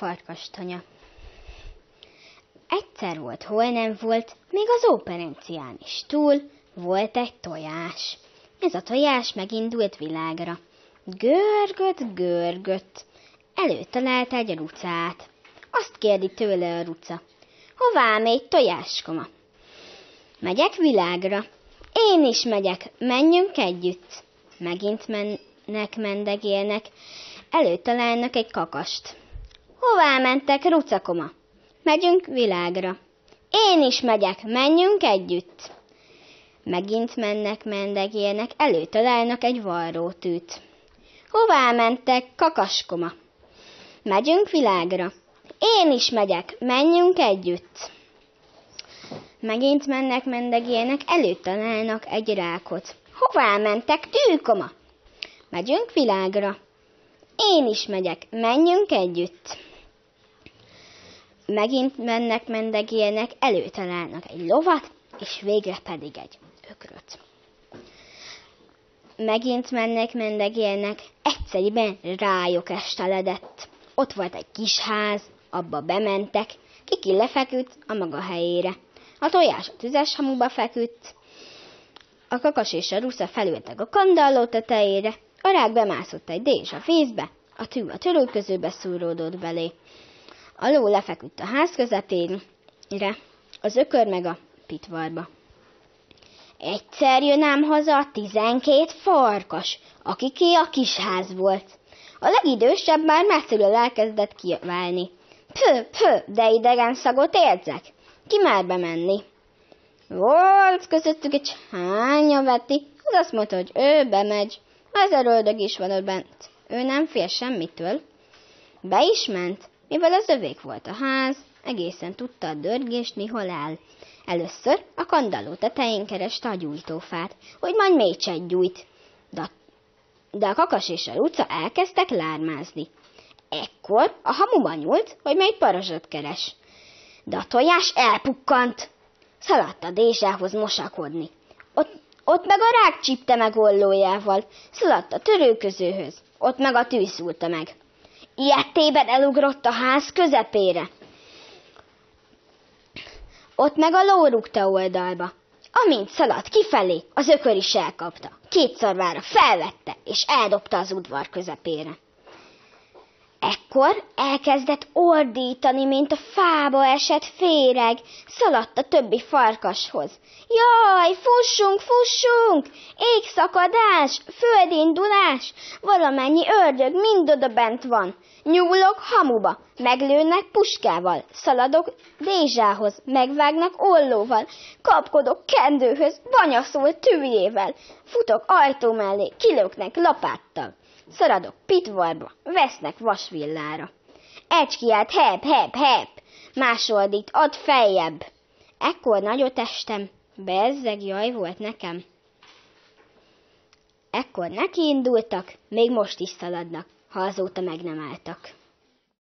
farkastanya. Egyszer volt, hol nem volt, még az operencián is túl volt egy tojás. Ez a tojás megindult világra. Görgött, görgött. Előtalált egy rucát. Azt kérdi tőle a ruca. Hová megy tojáskoma? Megyek világra. Én is megyek, menjünk együtt. Megint mennek, mendegélnek. Előtalálnak egy kakast. Hová mentek, rucakoma? Megyünk világra. Én is megyek, menjünk együtt. Megint mennek, mendegélnek, előtalálnak egy varrótűt. Hová mentek, kakaskoma? Megyünk világra. Én is megyek, menjünk együtt. Megint mennek, mendegélnek, előtalálnak egy rákot. Hová mentek, tűkoma? Megyünk világra. Én is megyek, menjünk együtt. Megint mennek, mendegélnek, előtalálnak egy lovat, és végre pedig egy ökröt. Megint mennek, mendegélnek, egyszerűen rájuk esteledett. Ott volt egy kis ház, abba bementek, kiki lefeküdt a maga helyére. A tojás a tüzes hamuba feküdt, a kakas és a rusza felültek a kandalló tetejére, a rák bemászott egy dés a fészbe, a tű a törülközőbe szúródott belé. A ló lefeküdt a ház közepére, az ökör meg a pitvarba. Egyszer jön ám haza tizenkét farkas, akiké a kis ház volt. A legidősebb már messziről elkezdett kiválni. Pö, pö, de idegen szagot érzek. Ki már bemenni? Volt közöttük egy hánya veti, az azt mondta, hogy ő bemegy. Ezer ördög is van ott bent. Ő nem fél semmitől. Be is ment, mivel az övék volt a ház, egészen tudta a dörgést, mihol áll. Először a kandalló tetején kereste a gyújtófát, hogy majd mécset gyújt. De, de a kakas és a ruca elkezdtek lármázni. Ekkor a hamuban nyúlt, hogy mely parazsot keres. De a tojás elpukkant. Szaladt a dézsához mosakodni. Ott, ott meg a rák csípte meg ollójával. Szaladt a törőközőhöz. Ott meg a tűz meg. Ilyettében elugrott a ház közepére. Ott meg a ló rúgta oldalba. Amint szaladt kifelé, az ökör is elkapta. Két szarvára felvette, és eldobta az udvar közepére. Ekkor elkezdett ordítani, mint a fába esett féreg, szaladt a többi farkashoz. Jaj, fussunk, fussunk! Égszakadás, földindulás, valamennyi ördög mind oda bent van. Nyúlok hamuba, meglőnek puskával, szaladok dézsához, megvágnak ollóval, kapkodok kendőhöz, banyaszol tűjével, futok ajtó mellé, kilöknek lapáttal. Szaradok pitvarba, vesznek vasvillára. Egy kiált, hep, hep, hep, másoldít, ad feljebb. Ekkor nagyot estem, bezzeg jaj volt nekem. Ekkor neki indultak, még most is szaladnak, ha azóta meg nem álltak.